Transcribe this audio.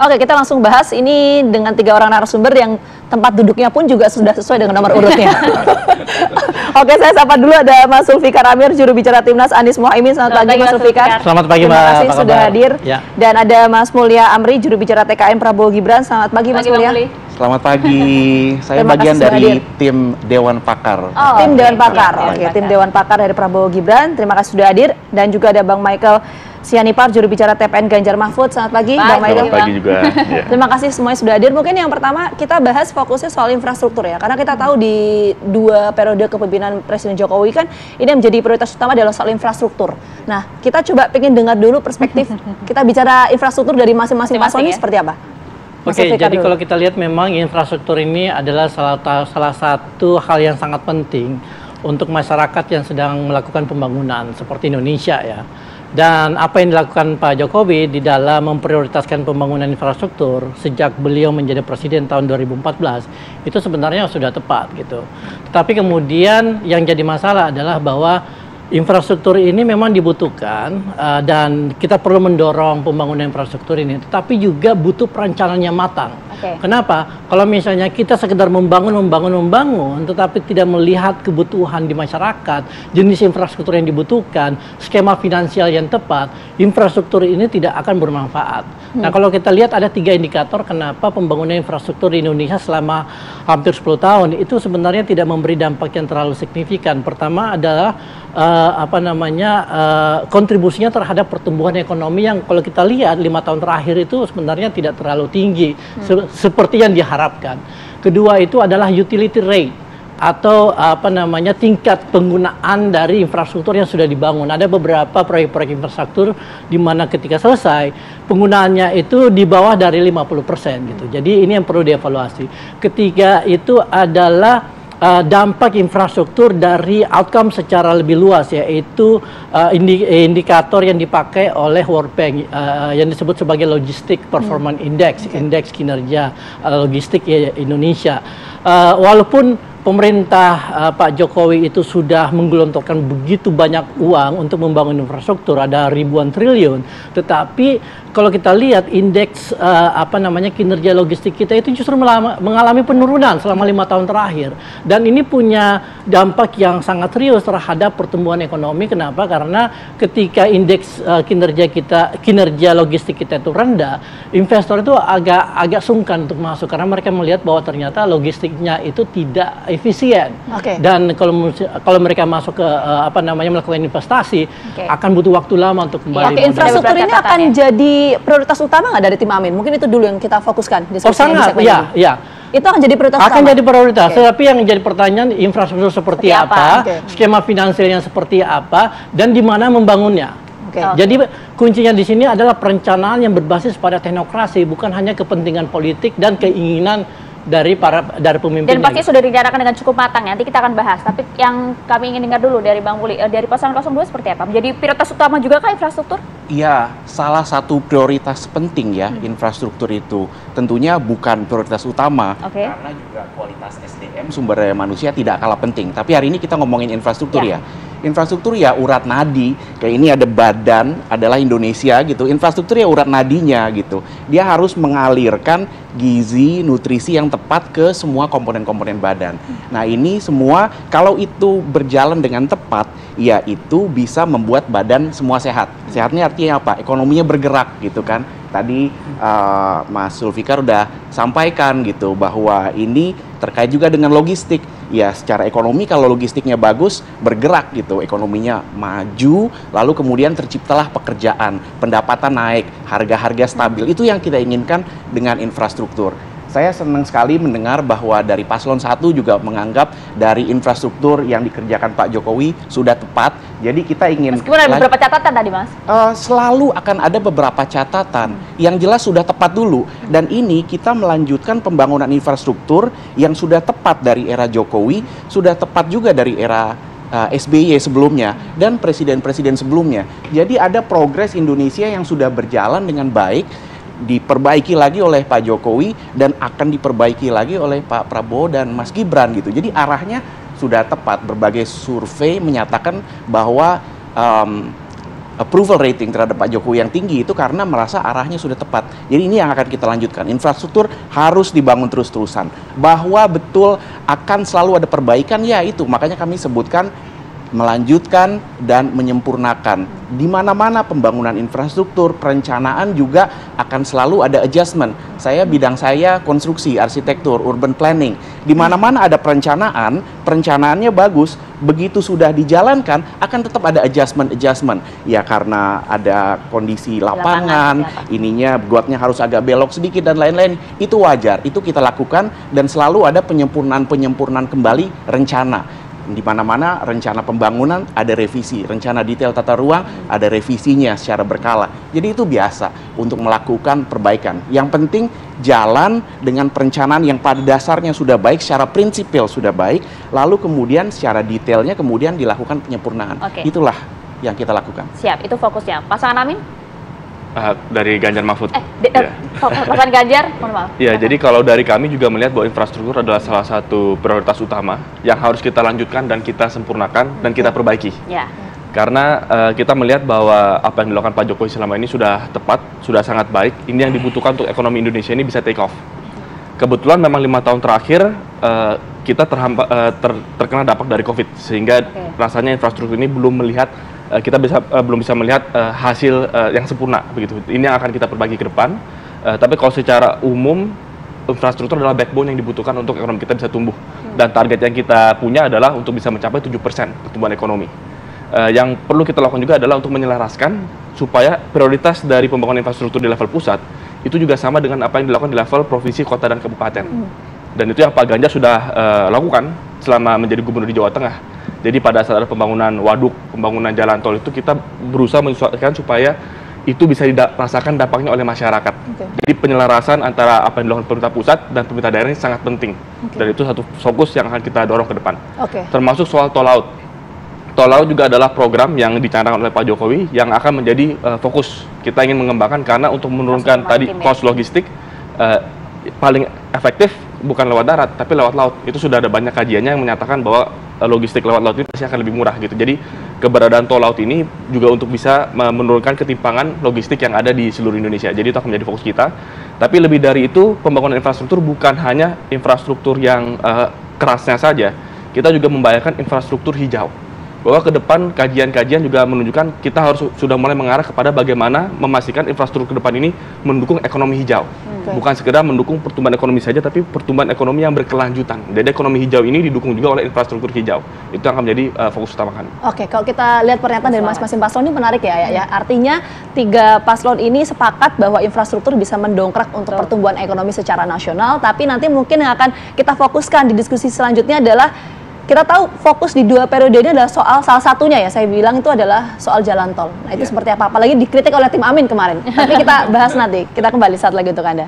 Oke, kita langsung bahas ini dengan tiga orang narasumber yang tempat duduknya pun juga sudah sesuai dengan nomor urutnya. Oke, saya sapa dulu ada Mas Sulfikar Amir, juru bicara Timnas Anies Mohaimin. Selamat, Selamat pagi, Mas Sulfikar. Selamat pagi, Terima Mbak. kasih Apa sudah hadir. Ya. Dan ada Mas Mulya Amri, juru bicara TKN Prabowo Gibran. Selamat pagi, Mas Pagi, Bang Mulya. Muli. Selamat pagi. Saya Terima bagian dari hadir. tim Dewan Pakar. Oh, tim. Dewan Pakar. Oke, Pakar. tim Dewan Pakar dari Prabowo Gibran. Terima kasih sudah hadir dan juga ada Bang Michael Sianipar, juru bicara TPN Ganjar Mahfud. Selamat pagi. Bang Michael. Selamat pagi juga. Ya. Terima kasih semuanya sudah hadir. Mungkin yang pertama kita bahas fokusnya soal infrastruktur ya. Karena kita tahu di dua periode kepemimpinan Presiden Jokowi kan ini yang menjadi prioritas utama adalah soal infrastruktur. Nah, kita coba pengen dengar dulu perspektif kita bicara infrastruktur dari masing-masing paslon ini ya. seperti apa? Oke, Zulfikar jadi dulu. kalau kita lihat memang infrastruktur ini adalah salah, salah satu hal yang sangat penting untuk masyarakat yang sedang melakukan pembangunan seperti Indonesia ya. Dan apa yang dilakukan Pak Jokowi di dalam memprioritaskan pembangunan infrastruktur sejak beliau menjadi presiden tahun 2014 itu sebenarnya sudah tepat gitu. Tetapi kemudian yang jadi masalah adalah bahwa infrastruktur ini memang dibutuhkan uh, dan kita perlu mendorong pembangunan infrastruktur ini, tetapi juga butuh perencanaan yang matang. Oke. Kenapa? Kalau misalnya kita sekedar membangun, membangun, membangun, tetapi tidak melihat kebutuhan di masyarakat, jenis infrastruktur yang dibutuhkan, skema finansial yang tepat, infrastruktur ini tidak akan bermanfaat. Nah, kalau kita lihat ada tiga indikator kenapa pembangunan infrastruktur di Indonesia selama hampir 10 tahun itu sebenarnya tidak memberi dampak yang terlalu signifikan. Pertama adalah eh, apa namanya eh, kontribusinya terhadap pertumbuhan ekonomi yang kalau kita lihat lima tahun terakhir itu sebenarnya tidak terlalu tinggi se- seperti yang diharapkan. Kedua itu adalah utility rate atau apa namanya tingkat penggunaan dari infrastruktur yang sudah dibangun. Ada beberapa proyek-proyek infrastruktur di mana ketika selesai penggunaannya itu di bawah dari 50% gitu. Jadi ini yang perlu dievaluasi. Ketiga itu adalah uh, dampak infrastruktur dari outcome secara lebih luas yaitu uh, indi- indikator yang dipakai oleh World Bank uh, yang disebut sebagai Logistic Performance Index, indeks kinerja uh, logistik i- Indonesia. Uh, walaupun pemerintah uh, Pak Jokowi itu sudah menggelontorkan begitu banyak uang untuk membangun infrastruktur ada ribuan triliun. Tetapi kalau kita lihat indeks uh, apa namanya kinerja logistik kita itu justru mengalami penurunan selama lima tahun terakhir. Dan ini punya dampak yang sangat serius terhadap pertumbuhan ekonomi. Kenapa? Karena ketika indeks uh, kinerja kita kinerja logistik kita itu rendah investor itu agak agak sungkan untuk masuk. Karena mereka melihat bahwa ternyata logistiknya itu tidak efisien Oke. dan kalau kalau mereka masuk ke uh, apa namanya melakukan investasi Oke. akan butuh waktu lama untuk kembali Oke, modal. infrastruktur ini akan catatan jadi prioritas utama nggak dari tim Amin? Mungkin itu dulu yang kita fokuskan. Oh sangat, ya, ini. ya. Itu akan jadi prioritas Akan utama? jadi prioritas. Oke. Tetapi yang jadi pertanyaan infrastruktur seperti, Seperti apa? apa, Oke. skema finansialnya seperti apa, dan di mana membangunnya. Oke. Jadi kuncinya di sini adalah perencanaan yang berbasis pada teknokrasi, bukan hanya kepentingan politik dan keinginan dari para dari pemimpin. Dan pasti sudah direncanakan dengan cukup matang ya. Nanti kita akan bahas. Tapi yang kami ingin dengar dulu dari Bang Muli, eh, dari pasangan 02 seperti apa? Menjadi prioritas utama juga kah infrastruktur? Iya, salah satu prioritas penting ya Hmm. infrastruktur itu. Tentunya bukan prioritas utama. Oke. Karena juga kualitas SDM sumber daya manusia tidak kalah penting. Tapi hari ini kita ngomongin infrastruktur Ya. ya. Infrastruktur ya urat nadi. Kayak ini ada badan adalah Indonesia gitu. Infrastruktur ya urat nadinya gitu. Dia harus mengalirkan gizi, nutrisi yang tepat ke semua komponen-komponen badan. Nah, ini semua kalau itu berjalan dengan tepat, ya itu bisa membuat badan semua sehat. Sehatnya artinya apa? Ekonominya bergerak gitu kan. Tadi uh, Mas Sulfikar udah sampaikan gitu bahwa ini terkait juga dengan logistik. Ya, secara ekonomi kalau logistiknya bagus, bergerak gitu, ekonominya maju, lalu kemudian terciptalah pekerjaan, pendapatan naik, harga-harga stabil. Itu yang kita inginkan dengan infrastruktur. Saya senang sekali mendengar bahwa dari paslon 1 juga menganggap dari infrastruktur yang dikerjakan Pak Jokowi sudah tepat. Jadi kita ingin Meskipun ada beberapa catatan tadi, Mas. Eh, selalu akan ada beberapa catatan yang jelas sudah tepat dulu dan ini kita melanjutkan pembangunan infrastruktur yang sudah tepat dari era Jokowi sudah tepat juga dari era eh, SBY sebelumnya dan presiden-presiden sebelumnya jadi ada progres Indonesia yang sudah berjalan dengan baik diperbaiki lagi oleh Pak Jokowi dan akan diperbaiki lagi oleh Pak Prabowo dan Mas Gibran gitu jadi arahnya sudah tepat berbagai survei menyatakan bahwa em, approval rating terhadap Pak Jokowi yang tinggi itu karena merasa arahnya sudah tepat. Jadi ini yang akan kita lanjutkan. Infrastruktur harus dibangun terus-terusan. Bahwa betul akan selalu ada perbaikan ya itu. Makanya kami sebutkan melanjutkan dan menyempurnakan. Di mana-mana pembangunan infrastruktur, perencanaan juga akan selalu ada adjustment. Saya bidang saya konstruksi, arsitektur, urban planning. Di mana-mana ada perencanaan, perencanaannya bagus, begitu sudah dijalankan akan tetap ada adjustment-adjustment. Ya karena ada kondisi lapangan, Lapangan, ininya buatnya harus agak belok sedikit dan lain-lain. Itu wajar, itu kita lakukan dan selalu ada penyempurnaan-penyempurnaan kembali rencana di mana-mana rencana pembangunan ada revisi, rencana detail tata ruang ada revisinya secara berkala. Jadi itu biasa untuk melakukan perbaikan. Yang penting jalan dengan perencanaan yang pada dasarnya sudah baik, secara prinsipil sudah baik, lalu kemudian secara detailnya kemudian dilakukan penyempurnaan. Oke. Itulah yang kita lakukan. Siap, itu fokusnya. Pasangan Amin? Ah, dari Ganjar Mahfud. Eh, de- eh, Ya. pa- pasangan Ganjar, mohon maaf. Ya, jadi kalau dari kami juga melihat bahwa infrastruktur adalah salah satu prioritas utama yang harus kita lanjutkan dan kita sempurnakan dan kita perbaiki. Ya, Karena eh, kita melihat bahwa apa yang dilakukan Pak Jokowi selama ini sudah tepat, sudah sangat baik. Ini yang dibutuhkan untuk ekonomi Indonesia ini bisa take off. Kebetulan memang lima tahun terakhir eh, kita terhampa, eh, ter- terkena dampak dari COVID, sehingga Oke. rasanya infrastruktur ini belum melihat eh, kita bisa eh, belum bisa melihat eh, hasil eh, yang sempurna begitu. Ini yang akan kita perbaiki ke depan. Eh, tapi kalau secara umum infrastruktur adalah backbone yang dibutuhkan untuk ekonomi kita bisa tumbuh. Dan target yang kita punya adalah untuk bisa mencapai 7% pertumbuhan ekonomi. Eh, yang perlu kita lakukan juga adalah untuk menyelaraskan supaya prioritas dari pembangunan infrastruktur di level pusat itu juga sama dengan apa yang dilakukan di level provinsi, kota dan kabupaten. Dan itu yang Pak Ganjar sudah eh, lakukan selama menjadi gubernur di Jawa Tengah. Jadi pada saat ada pembangunan waduk, pembangunan jalan tol itu kita berusaha menyesuaikan supaya itu bisa dirasakan dampaknya oleh masyarakat. Jadi penyelarasan antara apa yang dilakukan pemerintah pusat dan pemerintah daerah ini sangat penting. Dan itu satu fokus yang akan kita dorong ke depan. Oke. Termasuk soal tol laut. Tol laut juga adalah program yang dicanangkan oleh Pak Jokowi yang akan menjadi eh, fokus. Kita ingin mengembangkan karena untuk menurunkan tadi maritim ya. cost logistik eh, paling efektif bukan lewat darat tapi lewat laut. Itu sudah ada banyak kajiannya yang menyatakan bahwa eh, logistik lewat laut ini pasti akan lebih murah gitu. Jadi keberadaan tol laut ini juga untuk bisa me- menurunkan ketimpangan logistik yang ada di seluruh Indonesia. Jadi itu akan menjadi fokus kita. Tapi lebih dari itu pembangunan infrastruktur bukan hanya infrastruktur yang eh, kerasnya saja. Kita juga membayangkan infrastruktur hijau bahwa ke depan kajian-kajian juga menunjukkan kita harus sudah mulai mengarah kepada bagaimana memastikan infrastruktur ke depan ini mendukung ekonomi hijau. Oke. Bukan sekedar mendukung pertumbuhan ekonomi saja, tapi pertumbuhan ekonomi yang berkelanjutan. Jadi ekonomi hijau ini didukung juga oleh infrastruktur hijau. Itu akan menjadi uh, fokus utama kami. Oke, kalau kita lihat pernyataan dari masing-masing paslon ini menarik ya, ya, ya. Artinya tiga paslon ini sepakat bahwa infrastruktur bisa mendongkrak untuk Betul. pertumbuhan ekonomi secara nasional. Tapi nanti mungkin yang akan kita fokuskan di diskusi selanjutnya adalah kita tahu fokus di dua periode ini adalah soal salah satunya ya saya bilang itu adalah soal jalan tol. Nah itu Iya. seperti apa? Apalagi dikritik oleh tim Amin kemarin. Tapi kita bahas nanti. Kita kembali saat lagi untuk anda.